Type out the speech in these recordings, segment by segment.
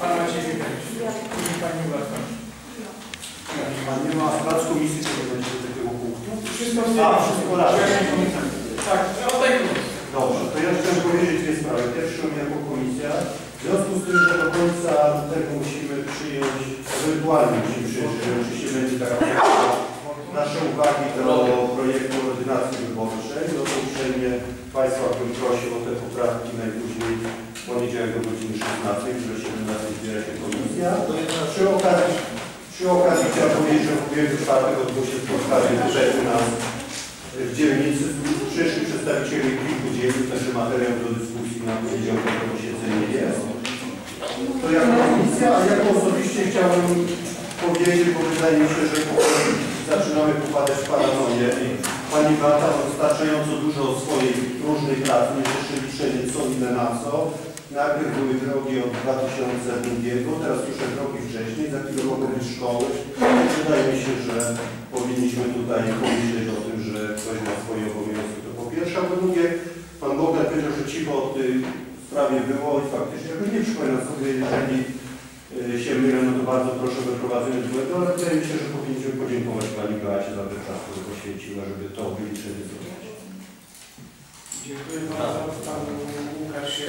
Pan Maciej Wiekowicz. Później Pani Pan nie ma prac komisji, nie będzie do tego punktu? Wszystko A, wszystko razem. Tak, o. Dobrze, to ja chciałem powiedzieć dwie sprawy. Pierwszą jako komisja. W związku z tym, że do końca tego musimy przyjąć, ewentualnie musimy przyjąć, że oczywiście będzie taka nasze uwagi do projektu ordynacji wyborczej, no to uprzejmie Państwa bym prosił o te poprawki najpóźniej poniedziałek do godziny 16, że 17 zbiera się komisja. Przy okazji, przy okazji powiedzieć, że w ubiegły czwartek odbyło się spotkanie tutaj u nas w dzielnicy. Przyszli przedstawiciele kilku dzielnic, także materiał do dyskusji na poniedziałkowe posiedzenie jest. To jako komisja, a jako osobiście chciałbym powiedzieć, bo wydaje mi się, że zaczynamy popadać w paranoję i Pani Beata ma wystarczająco dużo swojej różnej pracy, nie jeszcze liczenie co ile na co. Najpierw były drogi od 2002, teraz już drogi wcześniej, za chwilę mogą być szkoły. Wydaje mi się, że powinniśmy tutaj pomyśleć o tym, że ktoś ma swoje obowiązki. To po pierwsze, a po drugie, Pan Bogdan powiedział, że cicho o tej sprawie było i faktycznie jakoś nie przypominam sobie, jeżeli y, się mylę, no to bardzo proszę o wyprowadzenie złego, ale wydaje mi się, że powinniśmy podziękować Pani Beacie za ten czas, który poświęciła, żeby to wyliczenie. Dziękuję bardzo Łukaszu. Panie Ula, Pani Ja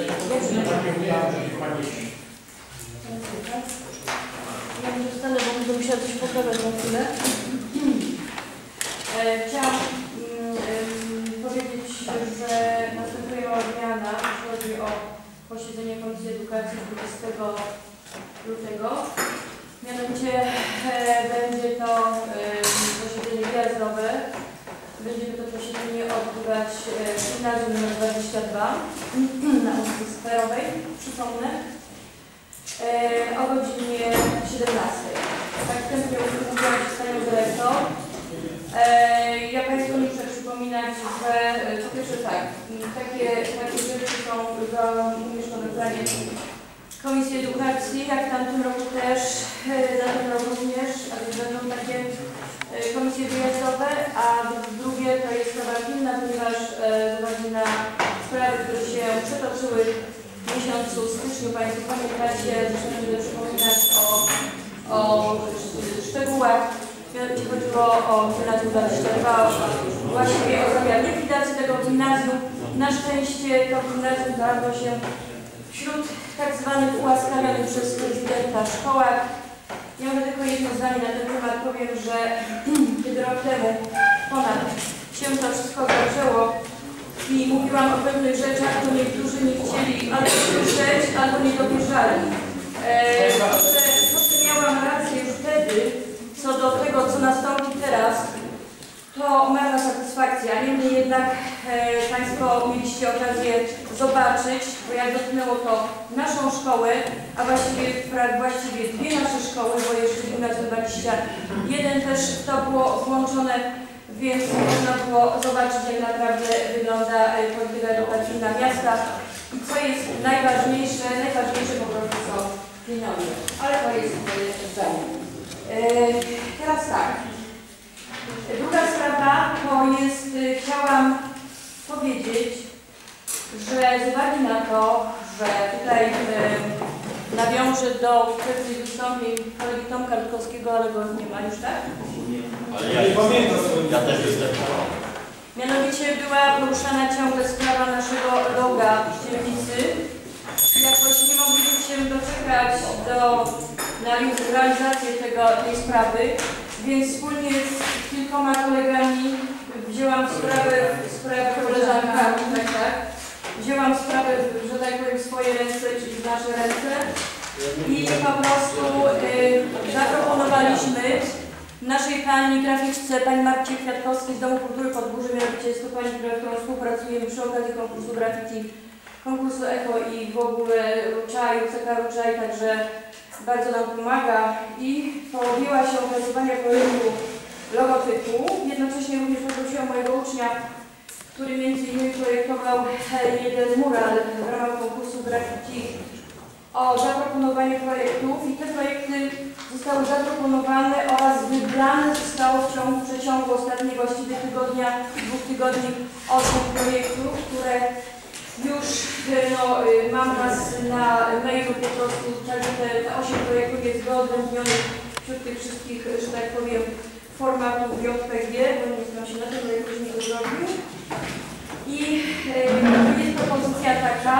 nie zostanę, bo będę musiała coś pokazać za chwilę. E, Chciałam mm, powiedzieć, że następuje mała zmiana, jeśli chodzi o posiedzenie Komisji Edukacji 20 lutego. Mianowicie e, będzie to posiedzenie wjazdowe. Będziemy to posiedzenie odbywać e, w gimnazjum nr 22 na ulicy Skwerowej, przypomnę. E, o godzinie 17. Tak wstępnie umówiłam się Panią Dyrektor. E, ja Państwu muszę przypominać, że e, po pierwsze tak, takie, takie rzeczy są umieszczone w Komisji Edukacji, jak w tamtym roku też, e, za ten rok również, a więc będą takie e, komisje wyjazdowe, a to jest sprawa pilna, ponieważ e, z uwagi na sprawy, które się przetoczyły w miesiącu styczniu Państwo pamiętacie, zresztą będę przypominać o, o sz- szczegółach, mianowicie chodziło o gimnazjum 22, o właściwie o zamiar likwidacji tego gimnazjum. Na szczęście to gimnazjum znalazło się wśród tak zwanych ułaskawionych przez prezydenta szkołach. Ja może tylko jedno zdanie na ten temat powiem, że kiedy rok temu ponad się to wszystko zaczęło i mówiłam o pewnych rzeczach, to niektórzy nie chcieli albo słyszeć, albo nie dowierzali. E, to, że, to, że miałam rację już wtedy, co do tego, co nastąpi teraz, to marna satysfakcja. Niemniej jednak e, Państwo mieliście okazję zobaczyć, bo jak dotknęło to naszą szkołę, a właściwie, pra- właściwie dwie nasze szkoły, bo jeszcze gimnazjum 21 też to było włączone, więc można było zobaczyć, jak naprawdę wygląda e, polityka edukacyjna miasta i co jest najważniejsze, najważniejsze po prostu są pieniądze, ale to jest moje zdanie. E, teraz tak. Druga sprawa to jest, y, chciałam powiedzieć, że z uwagi na to, że tutaj nawiążę do kwestii wystąpień kolegi Tomka Rutkowskiego, ale go nie ma już, tak? Ale ja nie pamiętam. Ja też występowałem. Mianowicie była poruszana ciągle sprawa naszego loga w dzielnicy. Jakoś nie mogliśmy się doczekać do na realizację tego, tej sprawy, więc wspólnie z kilkoma kolegami wzięłam sprawę, sprawę koleżankami, tak, tak. Wzięłam sprawę, że tak powiem, w swoje ręce, czyli w nasze ręce i po prostu y, zaproponowaliśmy naszej pani graficzce, pani Marcie Kwiatkowskiej z Domu Kultury Podgórze, mianowicie jest to pani, która- którą współpracujemy przy okazji konkursu graffiti, konkursu Eko i w ogóle Ruczaju, CK Ruczaj, także bardzo nam pomaga i podjęła się opracowania projektu logotypu. Jednocześnie również poprosiłam mojego ucznia, który innymi projektował e, jeden mural w ramach konkursu graffiti o zaproponowanie projektów. I te projekty zostały zaproponowane oraz wybrane zostało w ciągu w przeciągu ostatniego właściwie tygodnia, dwóch tygodni osiem projektów, które już e, no, e, mam nas na mailu po prostu, także te, te 8 projektów jest wyodrębnionych wśród tych wszystkich, że tak powiem, formatów JPG, bo nie znam się na tym, ale jakoś nie zrobił. I e, jest propozycja taka,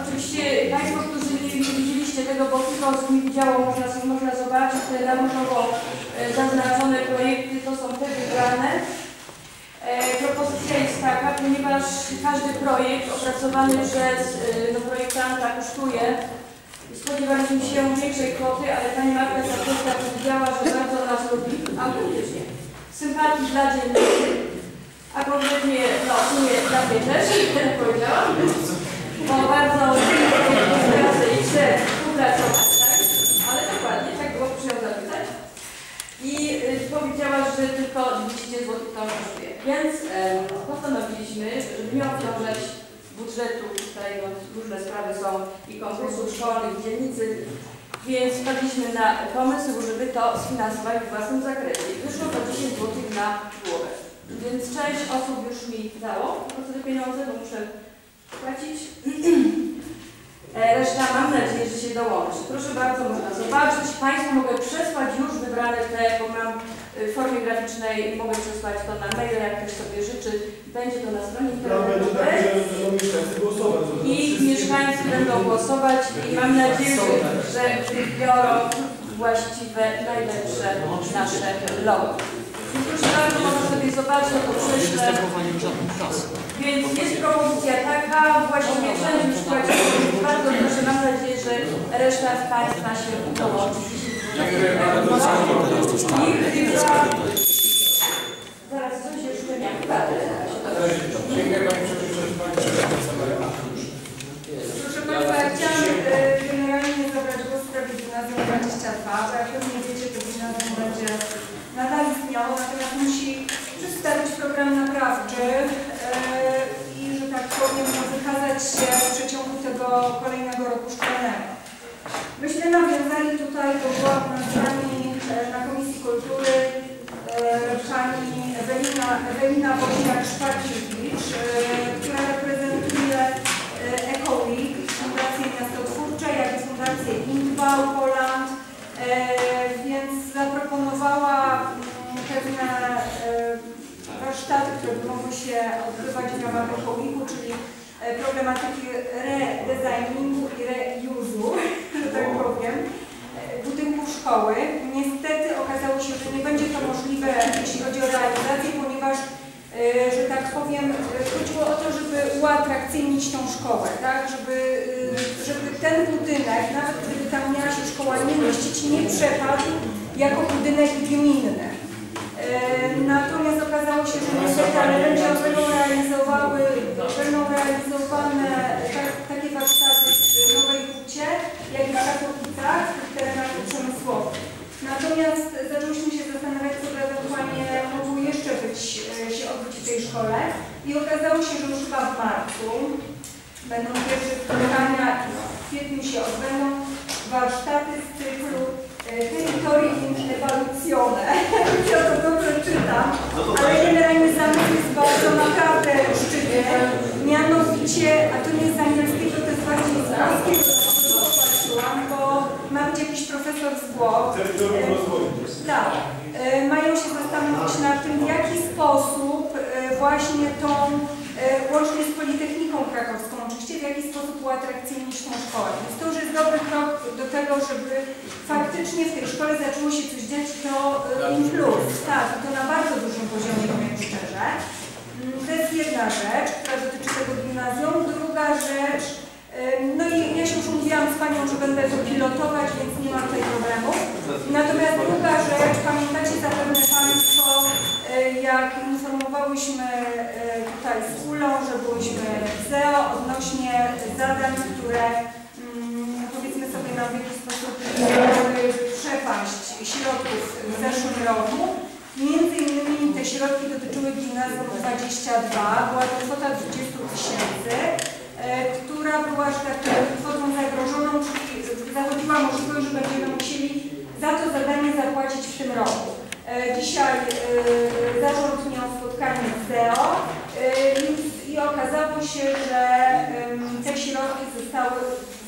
oczywiście Państwo, którzy nie widzieliście tego, bo kilka osób nie widziało, można, można zobaczyć, te różowo e, zaznaczone projekty to są te wybrane. E, Propozycja jest taka, ponieważ każdy projekt opracowany przez no, projektanta kosztuje. Spodziewaliśmy się większej kwoty, ale Pani Marta Sapkowska powiedziała, że bardzo nas lubi, autentycznie. Sympatii dla dzielnicy, a konkretnie, no w sumie dla mnie też, tak powiedziałam, bo bardzo pracę i chcę współpracować, tak? Ale dokładnie, tak było, proszę ją zapytać. I y, powiedziała, że tylko 200 zł to kosztuje. Więc e, postanowiliśmy, żeby nie obciążać budżetu, tutaj no, różne sprawy są i konkursów szkolnych, dzielnicy, więc wpadliśmy na pomysł, żeby to sfinansować w własnym zakresie. Wyszło to 10 zł na głowę. Więc część osób już mi dało po prostu te pieniądze, bo muszę płacić. E, Reszta mam nadzieję, że się dołączy. Proszę bardzo, można zobaczyć. Państwu mogę przesłać już wybrane te, bo mam y, w formie graficznej i mogę przesłać to na maila, jak ktoś sobie życzy. Będzie to na stronie taki, internetowej. I mieszkańcy będą głosować i mam nadzieję, że wybiorą właściwe, najlepsze nasze logo. Proszę bardzo, można sobie zobaczyć, to prześlę. Więc jest propozycja taka, właściwie wszędzie już. Bardzo proszę, mam nadzieję, że reszta z Państwa się dołączy. Dziękuję bardzo. I chyba... Zaraz coś jeszcze nie Dziękuję Pani Przewodniczący. Pani Przewodnicząca. Proszę Państwa, ja chciałam e, generalnie zabrać głos w sprawie gimnazjum 22, bo jak pewnie wiecie, to gimnazjum będzie nadal istniało, natomiast musi przedstawić program naprawczy e, i, że tak powiem, no, wykazać się w przeciągu tego kolejnego roku szkolnego. Myśmy nawiązali tutaj, bo była z na Komisji Kultury e, pani Ewelina, Ewelina Woźniak-Szparkiewicz, e, która reprezentuje EcoWeek, Fundację Miastotwórcze, jak i Fundację Indbał Poland, więc zaproponowała warsztaty, które mogły się odbywać w ramach EcoWeeku, czyli e, problematyki redesigningu i reuse'u, że tak powiem, e, budynku szkoły. Niestety okazało się, że nie będzie to możliwe, jeśli chodzi o realizację, ponieważ, e, że tak powiem, chodziło o to, żeby uatrakcyjnić tą szkołę, tak? Żeby, żeby ten budynek, nawet gdyby tam miała się szkoła nie mieścić, nie przepadł jako budynek gminny. Natomiast okazało się, że niestety, ale będzie będą realizowały, będą realizowane tak, takie warsztaty w Nowej Hucie, jak i w Katowicach, w terenach przemysłowych. Natomiast zaczęliśmy się zastanawiać, co ewentualnie mogło jeszcze być, e, się odbyć w tej szkole i okazało się, że już chyba w marcu będą pierwsze spotkania i w kwietniu się odbędą warsztaty Territorium Evoluzione. Ja to dobrze czytam, ale generalnie zamysł jest bardzo naprawdę szczytny. Mianowicie, a to nie jest z angielskiego, to jest bardziej z polskiego, bo ma być jakiś profesor z Włoch. Terytorium rozwoju. Tak. E, Mają się zastanowić nad tym, w jaki sposób e, właśnie tą, e, łącznie z Politechniką Krakowską w jaki sposób uatrakcyjnić tą szkołę. Więc to już jest dobry krok do tego, żeby faktycznie w tej szkole zaczęło się coś dziać, to e, in plus. Tak, i to na bardzo dużym poziomie, powiem szczerze. Mm, To jest jedna rzecz, która dotyczy tego gimnazjum. Druga rzecz, Ym, No i ja się już umówiłam z Panią, że będę to pilotować, więc nie ma tutaj problemu. Natomiast druga rzecz, pamiętacie zapewne Państwo, y, jak informowałyśmy y, tutaj z Ulą, że byłyśmy w odnośnie zadań, które mm, powiedzmy sobie nam w jakiś sposób przepaść środków w zeszłym roku. Między innymi te środki dotyczyły gimnazjum 22, była to kwota 20 tysięcy, e, która była, tak kwotą zagrożoną, czyli zachodziła możliwość, że będziemy musieli za to zadanie zapłacić w tym roku. E, Dzisiaj e, zarząd miał spotkanie z DEO e, i i okazało się, że te środki zostały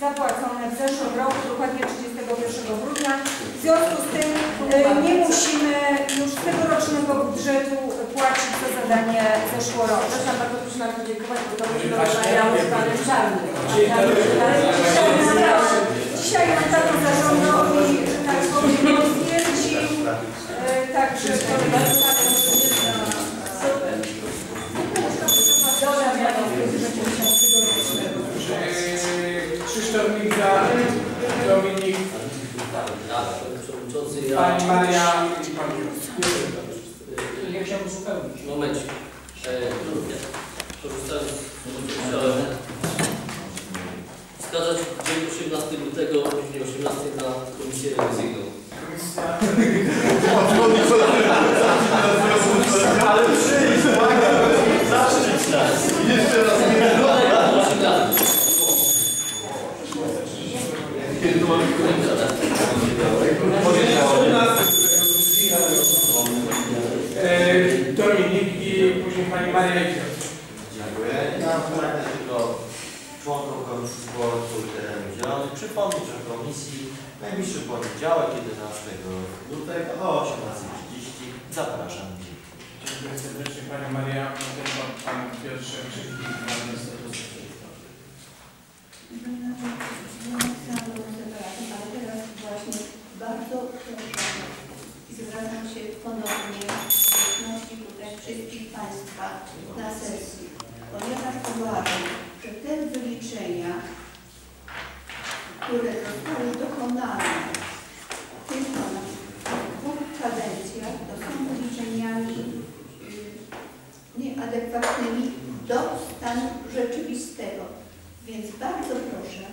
zapłacone w zeszłym roku, dokładnie 31 grudnia. W związku z tym nie musimy już z tegorocznego budżetu płacić za zadanie zeszłoroczne. Przepraszam bardzo, proszę nam podziękować, bo to do rozmawiania z panem Czarnym. Dzisiaj mam- taką zarządowi, że tak powiem, mianowicie, że Krzysztof Migda, Dominik, Ja, przewodniczący, ja... Pani Maria i Pan Piotr. Ja chciałbym uzupełnić. Moment. E, korzystając z chciałem wskazać dzień 18 lutego o godzinie 18 na komisję rewizyjną. Ale przyjdź, zacznij nas. Jeszcze raz Kiedy to mamy Eee, Dominik i później Pani Maria i Piotr. Dziękuję. Ja pragnę tylko członkom Komisji Sportu i Terenów Zielonych przypomnieć, że w komisji w najbliższy poniedziałek 11 lutego o 18.30 zapraszam. Dziękuję serdecznie Pani Maria, Pan Piotr Szewczyki. Ale teraz właśnie bardzo proszę i zwracam się ponownie do obecności tutaj wszystkich Państwa na sesji, ponieważ uważam, że te wyliczenia, które zostały dokonane tylko na dwóch kadencjach, to są wyliczeniami y, nieadekwatnymi do stanu rzeczywistego. Więc bardzo proszę,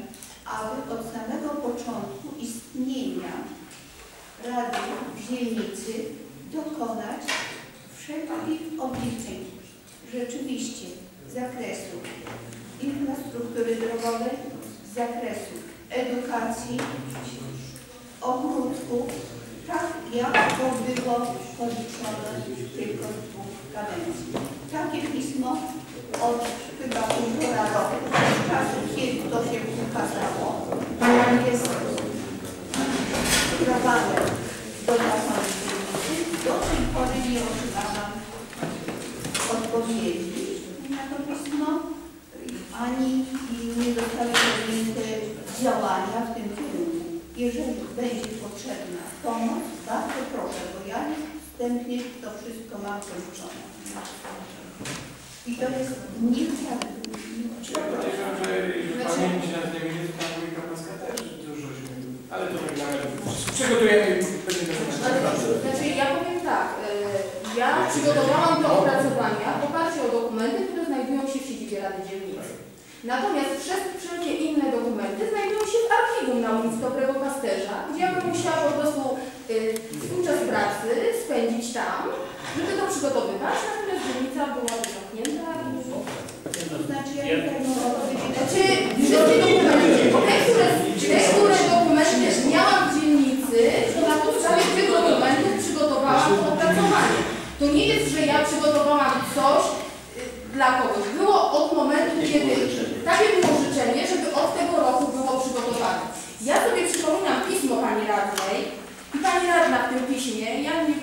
aby od samego początku istnienia Rady Dzielnicy dokonać wszelkich obliczeń rzeczywiście z zakresu infrastruktury drogowej, z zakresu edukacji, ogródków, tak jak to było policzone tylko z dwóch kadencji. Takie pismo od chyba półtora roku, od czasu, kiedy to się ukazało, jest do tej pory nie otrzymałam odpowiedzi na to pismo, ani nie zostały podjęte działania w tym kierunku. Jeżeli będzie potrzebna pomoc, bardzo proszę, bo ja wstępnie to wszystko mam kończone. I to jest że w pamięci nad tymi jest Pan Wójka Paska też dużo. Ale to wygląda... Przygotujemy i będziemy zobaczyć. Znaczy ja powiem tak, y, ja przygotowałam te opracowania w oparciu o dokumenty, które znajdują się w siedzibie Rady Dzielnicy. Natomiast wszelkie, inne dokumenty znajdują się w archiwum na ulicy Dobrego Pasterza, gdzie ja bym musiała po prostu y, swój czas pracy spędzić tam, żeby to przygotowywać, natomiast dzielnica byłaby zamknięta i To znaczy, ja tutaj mogę powiedzieć, Znaczy, wszystkie dokumenty, te, które, te, które dokumenty miałam w dzielnicy, to na podstawie tych dokumentów przygotowałam to opracowanie. To nie jest, że ja przygotowałam coś y, dla kogoś. Było od momentu, kiedy takie było życzenie, żeby od tego roku było przygotowane. Ja sobie przypominam pismo Pani Radnej i Pani Radna w tym piśmie, ja nie,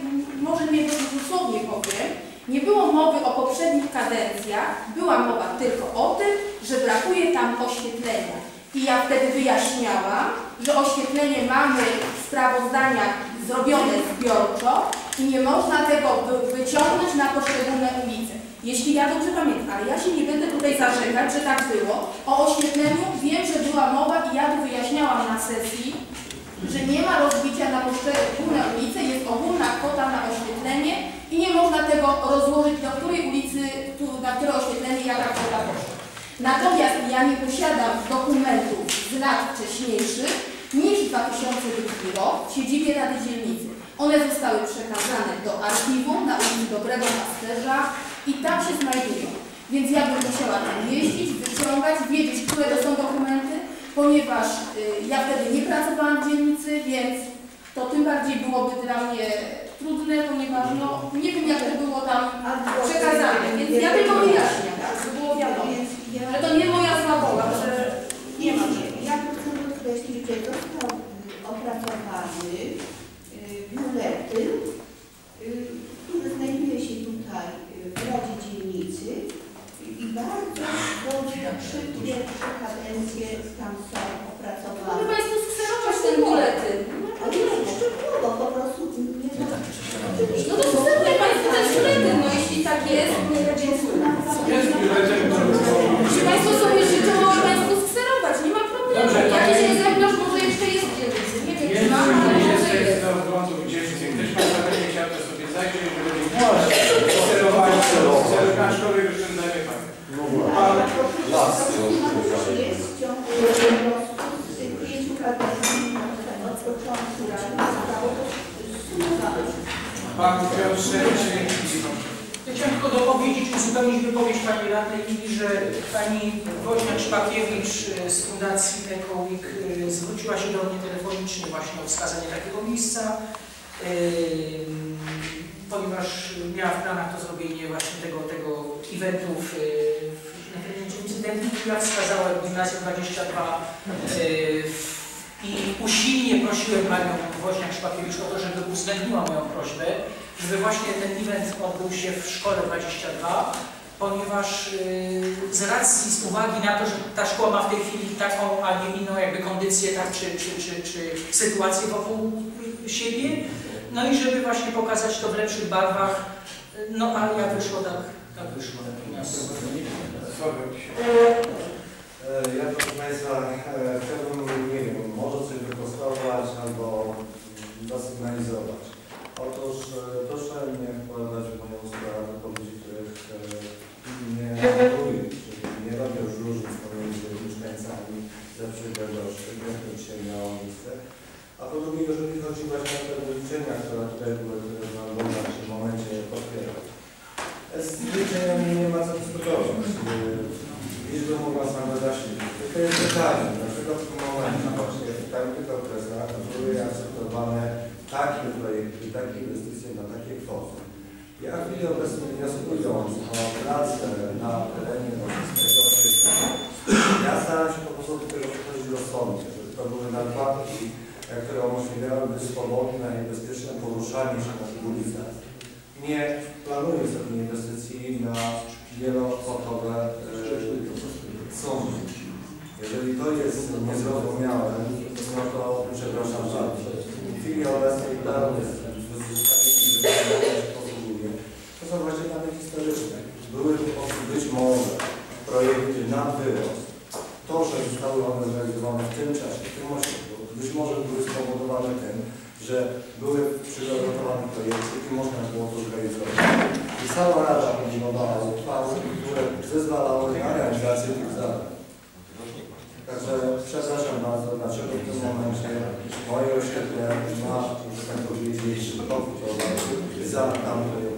może nie dosłownie powiem, nie było mowy o poprzednich kadencjach, była mowa tylko o tym, że brakuje tam oświetlenia. I ja wtedy wyjaśniałam, że oświetlenie mamy w sprawozdaniach zrobione zbiorczo i nie można tego wy- wyciągnąć na poszczególne ulice. Jeśli ja dobrze pamiętam, ale ja się nie będę tutaj zarzekać, że tak było. O oświetleniu wiem, że była mowa i ja to wyjaśniałam na sesji, że nie ma rozbicia na poszczególne ulice, jest ogólna kwota na oświetlenie i nie można tego rozłożyć, do której ulicy, na które oświetlenie, jaka kwota poszła. Natomiast ja nie posiadam dokumentów z lat wcześniejszych niż 2002 rok w siedzibie Rady Dzielnicy. One zostały przekazane do archiwum na ulicy Dobrego Pasterza i tam się znajdują. Więc ja bym musiała tam jeździć, wyciągać, wiedzieć, które to są dokumenty, ponieważ y, ja wtedy nie pracowałam w dzielnicy, więc to tym bardziej byłoby dla mnie trudne, ponieważ no, nie wiem jak to było tam przekazane, więc ja tylko wyjaśniam, żeby było wiadomo. Że to nie moja słabowa, że nie ma że został opracowany y, biuletyn, y, który znajduje się tutaj y, w Radzie Dzielnicy i bardzo dobrze trzy pierwsze kadencje tam są opracowane. Państwu skserować ten biuletyn. Ale nie szczegółowo, po prostu nie to. No to skseruję Państwu ten biuletyn, no jeśli tak jest. Jest biuletyn, który Jeśli Państwo sobie życzą, mogę Państwu skserować, nie ma problemu. Dobrze, to Jakiś jest- egzemplarz może jeszcze jest w dzielnicy, nie wiem czy Jest, ma, ale jest może tekst jest. do wglądu w dzielnicy. Ktoś Państwa będzie chciał, to sobie zajdzie i będzie sterować na szkoły już tym dajmy tak. No właśnie. jest w ciągu po prostu z tych pięciu kadencji od początku rady zostało zsumowane. Pan Piotr Szerczyk. Ja chciałem tylko dopowiedzieć, uzupełnić wypowiedź Pani Radnej Lili, że Pani Woźniak-Szpakiewicz e, z Fundacji EcoWeek e, zwróciła się do mnie telefonicznie właśnie o wskazanie takiego miejsca, Ym, ponieważ miała w planach to zrobienie właśnie tego, tego eventu w, na terenie dzielnicy Dębnik. Ja wskazałem Gimnazjum 22 y, i usilnie prosiłem Panią Woźniak-Szpakiewicz o to, żeby uwzględniła moją prośbę, żeby właśnie ten event odbył się w Szkole 22, ponieważ yy, z racji, z uwagi na to, że ta szkoła ma w tej chwili taką, a nie inną jakby kondycję, tak, czy, czy, czy, czy sytuację wokół siebie, no i żeby właśnie pokazać to w lepszych barwach, no ale jak wyszło, tak, tak wyszło. Natomiast. E, Ja proszę Państwa e, chciałbym, nie wiem, może coś wyprostować albo mm, zasygnalizować. Otóż e, proszę nie wkładać w moją usta wypowiedzi, których e, czyli nie robię już różnic pomiędzy mieszkańcami zawsze jak to dzisiaj miało miejsce. A po drugie, jeżeli chodzi właśnie o te wyliczenia, które tutaj były, które Pan Bogdan w tym momencie potwierdzał. Z wyliczeniami nie ma co dyskutować. E, Liczby mogą same zaświecić. Tylko jest pytanie, dlaczego w tym momencie właśnie w tamtych okresach były akceptowane takie projekty, takie inwestycje na takie kwoty. Ja w chwili obecnej wnioskując o pracę na terenie nowoczesnego oświetlenia, ja staram się po prostu do tego podchodzić rozsądnie, żeby to były nakładki, które umożliwiałyby swobodne i bezpieczne poruszanie się na tych ulicach. Nie planuję sobie inwestycji na wielokwotowe e, sumy. Jeżeli to jest niezrozumiałe, no to przepraszam bardzo. W chwili obecnej planu jest wystawienie, które się posługuje. To są właśnie dane historyczne. Były być może projekty na wyrost. To, że zostały one zrealizowane w tym czasie, w tym osiedlu, być może były spowodowane tym, że były przygotowane projekty i można było to zrealizować. I cała Rada podejmowała uchwały, które zezwalały na realizację tych zadań. Także przepraszam bardzo, dlaczego w tym momencie moje osiedle ma, że tak powiedzieć, za czasu.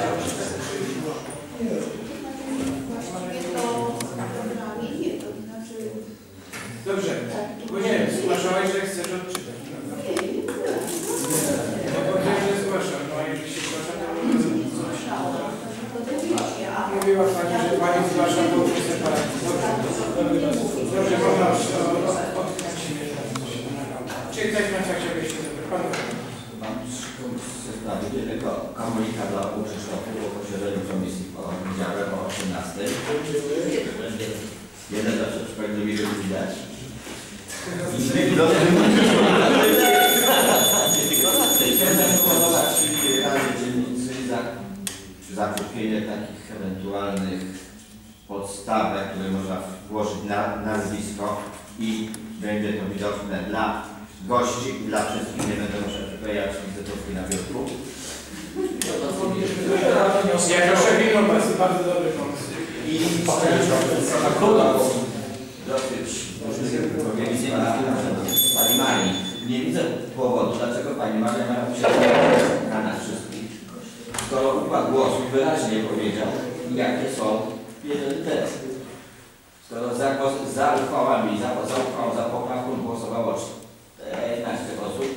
Właściwie to w programie nie, to znaczy Dobrze, bo nie, zgłaszałeś, że chcesz odczytać. prawda? No bo wiem, że zgłaszam, no a jeżeli się zgłasza, to to dowiecie, a mówiła Pani, że Pani zgłasza po separacji. Dobrze, dobrze, można odknąć się. Czy ktoś z Państwa chciałby się zapytać? Pan Mam przedstawić tylko komunikat dla Obu Krzysztofu o posiedzeniu komisji w poniedziałek o 18. Jeden zawsze przychodzi, drugiego nie widać. Chciałem zaproponować Radzie Dzielnicy za, zakreślenie takich ewentualnych podstawek, które można włożyć na nazwisko i będzie to widoczne dla gości i dla wszystkich, nie będę musiał przyklejać wizytówki na biurku. Szefino bardzo, bardzo dobry pomysł. I z Pani Marii. nie widzę powodu, dlaczego Pani Maria się na nas wszystkich, skoro układ głosów wyraźnie powiedział, jakie są interesy. Skoro za, głos- za uchwałami, za, za uchwałą, za poprawką głosowało 14 osób,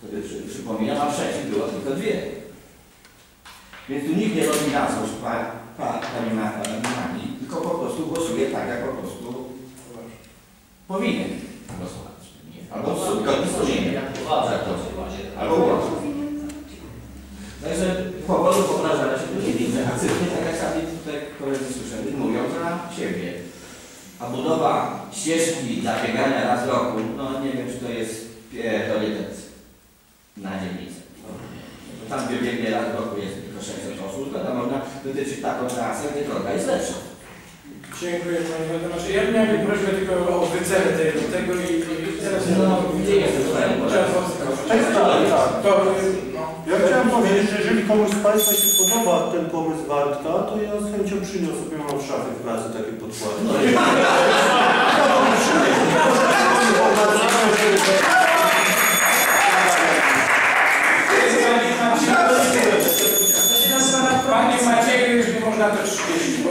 to przy, przypominam, a przeciw było tylko dwie. Więc tu nikt nie robi na złość Pani Ma- Mani, tylko po prostu głosuje tak, jak po prostu powinien głosować. Albo zgodnie z sumieniem. Albo uważa. Także powodu poprażania się tu nie widzę, a cyfry, tak jak sami tutaj koledzy słyszeli, mówią za siebie. A budowa ścieżki zabiegania raz roku, no nie wiem, czy to jest priorytet na dzielnicę. Bo tam, gdzie biegnie raz w roku jest tylko 600 osób, to tam wytyczyć taką trasę, gdzie droga jest lepsza. Dziękuję Panie Waldemarzy. Ja miałem prośbę tylko o wycenę tego, tego i, i teraz No, nie jest to tutaj, trzeba Tak, pozyskać. tak. To, no. Ja chciałem powiedzieć, że jeżeli komuś z Państwa się podoba ten pomysł Bartka, to ja z chęcią przyniosę, bo mam w szafie w pracy takie podkłady. No, Panie Macieju, już nie można to 30, bo